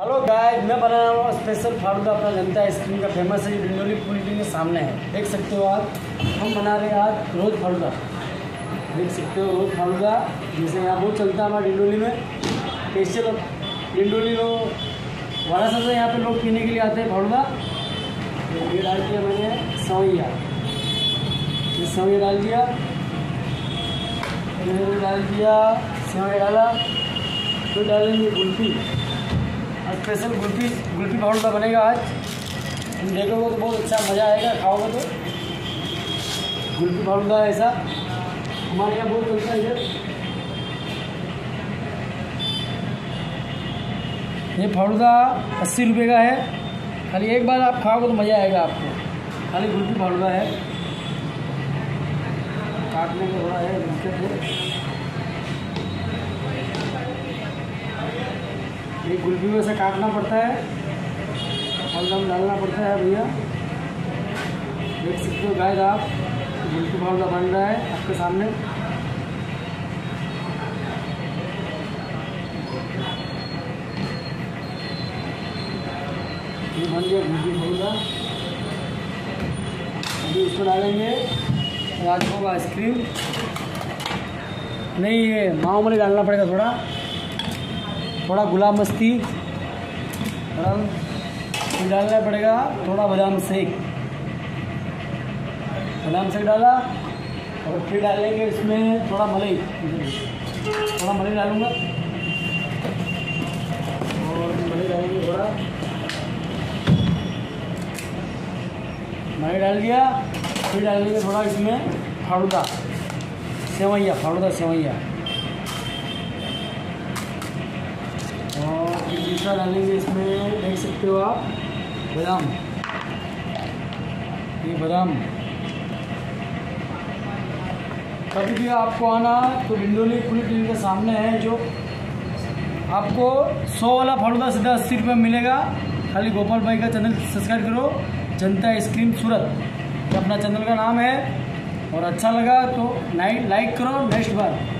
Hello guys मैं बना रहा हूँ स्पेशल फालूदा अपना जनता आइसक्रीम का फ़ेमस है डिंडोली पुलिटी के सामने है। देख सकते हो आप, हम बना रहे हैं आज रोज़ फालूदा देख सकते हो रोज़ फालूदा जैसे यहाँ बहुत चलता है हमारे डिंडोली में। स्पेशल डिंडोली लोग वाराणसी से यहाँ पे लोग पीने के लिए आते हैं फालूदा तो ये डाल दिया मैंने सवैया। ये सवैया डाल दिया। डाल दिया सेवई डाला। तो डालेंगे और स्पेशल कुल्फी कुल्फी पाउडर बनेगा आज? तुम देखोगे तो बहुत अच्छा मज़ा आएगा, खाओगे तो। कुल्फी पाउडर ऐसा। हमारे यहाँ बहुत चलता है इधर। ये फालूदा अस्सी रुपये का है। खाली एक बार आप खाओगे तो मज़ा आएगा आपको। खाली कुल्फी फालूदा है। काटने का थोड़ा है है। ये गुलबी में से काटना पड़ता है। हल्दम डालना पड़ता है भैया। देख सकते हो गाय आप, गुलकी फालदा बन रहा है आपके सामने। ये बन गया गुलकी फालदा अभी इसको डालेंगे राजभोग आइसक्रीम नहीं, ये माओ मली डालना पड़ेगा थोड़ा। थोड़ा गुलाब मस्ती। फिर डालना पड़ेगा, थोड़ा बादाम शेक। बादाम सेक डाला, और फिर डालेंगे इसमें थोड़ा मलाई। थोड़ा मलाई डालूँगा। और मलाई डालेंगे थोड़ा। मलाई डाल दिया, फिर डालेंगे थोड़ा इसमें फाड़ूदा सेवैया फाड़ूदा सेवैया और फिर दूसरा डालेंगे इसमें देख सकते हो आप। बादाम। ये बादाम। कभी भी आपको आना तो डिंडोली पुलिस क्लिनिक के सामने है जो आपको सौ वाला फालूदा सीधा अस्सी रुपये मिलेगा। खाली गोपाल भाई का चैनल सब्सक्राइब करो। जनता आइसक्रीम सूरत। अपना चैनल का नाम है। और अच्छा लगा तो लाइक करो। नेक्स्ट बार।